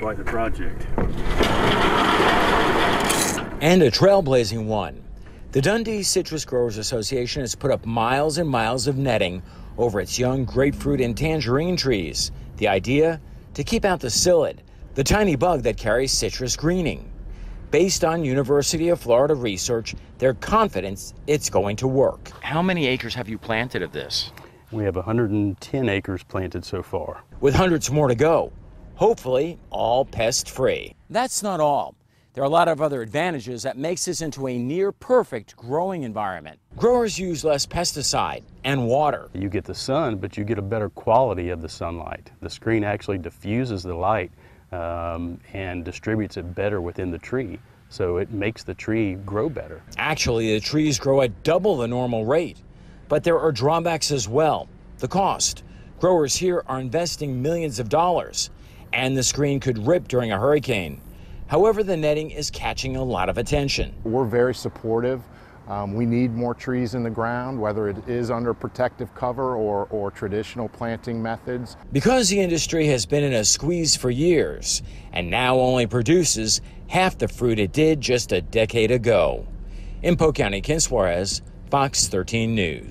quite the project. And a trailblazing one. The Dundee Citrus Growers Association has put up miles and miles of netting over its young grapefruit and tangerine trees. The idea? To keep out the psyllid, the tiny bug that carries citrus greening. Based on University of Florida research, they're confident it's going to work. How many acres have you planted of this? We have 110 acres planted so far. With hundreds more to go. Hopefully, all pest free. That's not all. There are a lot of other advantages that makes this into a near perfect growing environment. Growers use less pesticide and water. You get the sun, but you get a better quality of the sunlight. The screen actually diffuses the light um, and distributes it better within the tree. So it makes the tree grow better. Actually, the trees grow at double the normal rate. But there are drawbacks as well. The cost. Growers here are investing millions of dollars, and the screen could rip during a hurricane. However, the netting is catching a lot of attention. We're very supportive. Um, we need more trees in the ground, whether it is under protective cover or, or traditional planting methods. Because the industry has been in a squeeze for years and now only produces half the fruit it did just a decade ago. In Polk County, Ken Suarez, Fox 13 News.